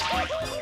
Oh,